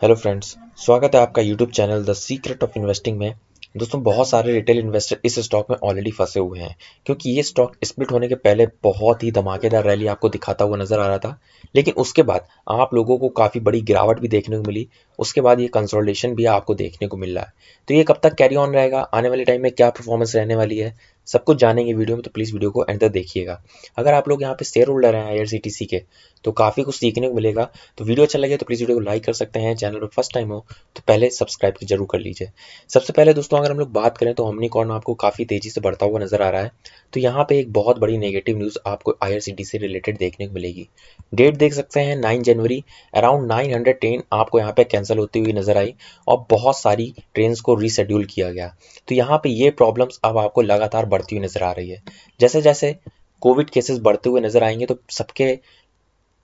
Hello friends स्वागत है आपका YouTube channel the secret of investing में। दोस्तों, बहुत सारे रिटेल इन्वेस्टर इस स्टॉक में ऑलरेडी फंसे हुए हैं, क्योंकि ये स्टॉक स्प्लिट होने के पहले बहुत ही धमाकेदार रैली आपको दिखाता हुआ नज़र आ रहा था। लेकिन उसके बाद आप लोगों को काफ़ी बड़ी गिरावट भी देखने को मिली, उसके बाद ये कंसोलिडेशन भी आपको देखने को मिल रहा है। तो ये कब तक कैरी ऑन रहेगा? आने वाले टाइम में क्या परफॉर्मेंस रहने वाली है? सब कुछ जानेंगे वीडियो में तो प्लीज़ वीडियो को एंड तक देखिएगा। अगर आप लोग यहाँ पे शेयर होल्डर हैं आईआरसीटीसी के तो काफ़ी कुछ सीखने को मिलेगा। तो वीडियो अच्छा लगे तो प्लीज़ वीडियो को लाइक कर सकते हैं। चैनल पर फ़र्स्ट टाइम हो तो पहले सब्सक्राइब ज़रूर कर लीजिए। सबसे पहले दोस्तों, अगर हम लोग बात करें तो हमनी कॉर्न आपको काफ़ी तेज़ी से बढ़ता हुआ नज़र आ रहा है। तो यहाँ पे एक बहुत बड़ी नेगेटिव न्यूज़ आपको आई से रिलेटेड देखने को मिलेगी। डेट देख सकते हैं नाइन जनवरी अराउंड नाइन ट्रेन आपको यहाँ पे कैंसिल होती हुई नज़र आई और बहुत सारी ट्रेन को रीशेड्यूल किया गया। तो यहाँ पे ये प्रॉब्लम्स अब आपको लगातार बढ़ती हुई नज़र आ रही है। जैसे जैसे कोविड केसेस बढ़ते हुए नज़र आएँगे तो सबके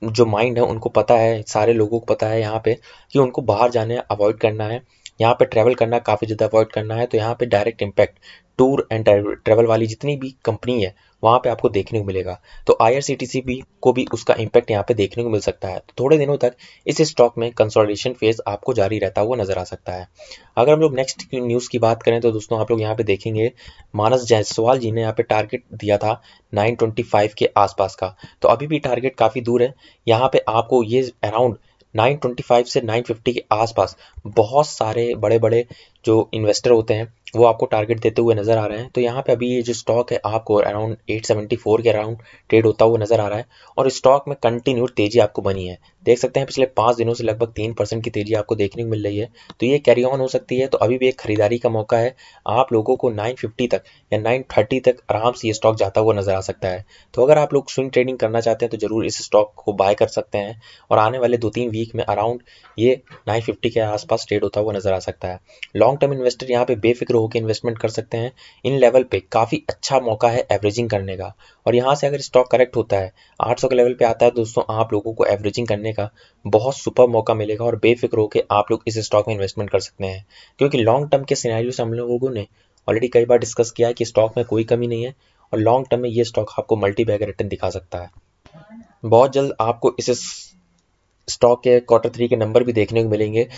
जो माइंड है, उनको पता है, सारे लोगों को पता है यहाँ पे कि उनको बाहर जाने अवॉइड करना है। यहाँ पे ट्रैवल करना काफ़ी ज़्यादा अवॉइड करना है तो यहाँ पे direct impact tour and travel वाली जितनी भी कंपनी है, वहाँ पे आपको देखने को मिलेगा। तो आई भी को भी उसका इम्पैक्ट यहाँ पे देखने को मिल सकता है। तो थोड़े दिनों तक इस स्टॉक में कंसोलिडेशन फ़ेज़ आपको जारी रहता हुआ नज़र आ सकता है। अगर हम लोग नेक्स्ट न्यूज़ की बात करें तो दोस्तों आप लोग यहाँ पे देखेंगे, मानस जायसवाल जी ने यहाँ पे टारगेट दिया था 925 के आसपास का। तो अभी भी टारगेट काफ़ी दूर है। यहाँ पे आपको ये अराउंड 925 से 950 के आसपास बहुत सारे बड़े बड़े जो इन्वेस्टर होते हैं, वो आपको टारगेट देते हुए नज़र आ रहे हैं। तो यहाँ पे अभी ये जो स्टॉक है, आपको अराउंड 874 के अराउंड ट्रेड होता हुआ नज़र आ रहा है और स्टॉक में कंटिन्यू तेज़ी आपको बनी है। देख सकते हैं पिछले पाँच दिनों से लगभग तीन परसेंट की तेज़ी आपको देखने को मिल रही है। तो ये कैरी ऑन हो सकती है। तो अभी भी एक खरीदारी का मौका है। आप लोगों को नाइन तक या नाइन तक आराम से ये स्टॉक जाता हुआ नज़र आ सकता है। तो अगर आप लोग स्विंग ट्रेडिंग करना चाहते हैं तो ज़रूर इस स्टॉक को बाय कर सकते हैं और आने वाले दो तीन वीक में अराउंड ये नाइन के आसपास ट्रेड होता हुआ नज़र आ सकता है। लॉन्ग टर्म इन्वेस्टर यहाँ पे बेफिक्र होकर इन्वेस्टमेंट कर सकते हैं। इन लेवल पे काफ़ी अच्छा मौका है एवरेजिंग करने का। और यहाँ से अगर स्टॉक करेक्ट होता है 800 के लेवल पे आता है दोस्तों आप लोगों को एवरेजिंग करने का बहुत सुपर मौका मिलेगा और बेफिक्र होकर आप लोग इस स्टॉक में इन्वेस्टमेंट कर सकते हैं। क्योंकि लॉन्ग टर्म के सिनेरियो से हम लोगों ने ऑलरेडी कई बार डिस्कस किया है कि स्टॉक में कोई कमी नहीं है और लॉन्ग टर्म में ये स्टॉक आपको मल्टी बैग रिटर्न दिखा सकता है। बहुत जल्द आपको इस स्टॉक के क्वार्टर थ्री के नंबर भी देखने को मिलेंगे।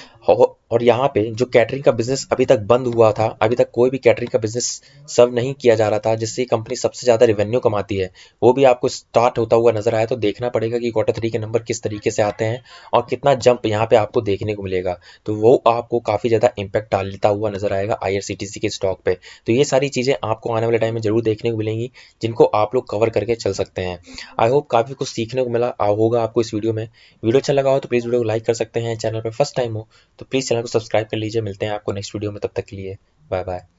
और यहाँ पे जो कैटरिंग का बिज़नेस अभी तक बंद हुआ था, अभी तक कोई भी कैटरिंग का बिज़नेस सर्व नहीं किया जा रहा था, जिससे कंपनी सबसे ज़्यादा रेवेन्यू कमाती है, वो भी आपको स्टार्ट होता हुआ नज़र आया तो देखना पड़ेगा कि क्वार्टर थ्री के नंबर किस तरीके से आते हैं और कितना जंप यहाँ पे आपको देखने को मिलेगा। तो वो आपको काफ़ी ज़्यादा इंपैक्ट डालता हुआ नज़र आएगा आईआरसीटीसी के स्टॉक पे। तो ये सारी चीज़ें आपको आने वाले टाइम में ज़रूर देखने को मिलेंगी, जिनको आप लोग कवर करके चल सकते हैं। आई होप काफ़ी कुछ सीखने को मिला होगा आपको इस वीडियो में। वीडियो अच्छा लगा हो तो प्लीज़ वीडियो को लाइक कर सकते हैं चैनल पर फ़र्स्ट टाइम हो तो प्लीज़ चैनल को सब्सक्राइब कर लीजिए, मिलते हैं आपको नेक्स्ट वीडियो में, तब तक के लिए बाय बाय